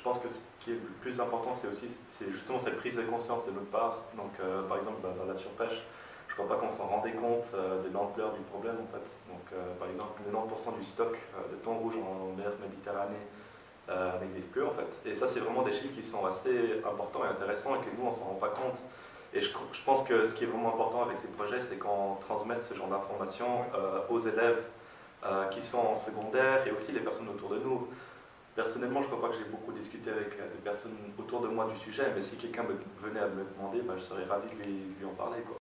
Je pense que ce qui est le plus important, c'est aussi c'est justement cette prise de conscience de notre part. Donc, euh, par exemple, bah, dans la surpêche, je ne crois pas qu'on s'en rendait compte euh, de l'ampleur du problème en fait. Donc, euh, par exemple, 90% du stock de thon rouge en mer Méditerranée n'existe plus en fait. Et ça, c'est vraiment des chiffres qui sont assez importants et intéressants et que nous, on s'en rend pas compte. Et je, je, pense que ce qui est vraiment important avec ces projets, c'est qu'on transmette ce genre d'informations aux élèves qui sont en secondaire et aussi les personnes autour de nous. Personnellement, je ne crois pas que j'ai beaucoup discuté avec euh, des personnes autour de moi du sujet, mais si quelqu'un venait à me demander, bah, je serais ravi de lui, en parler.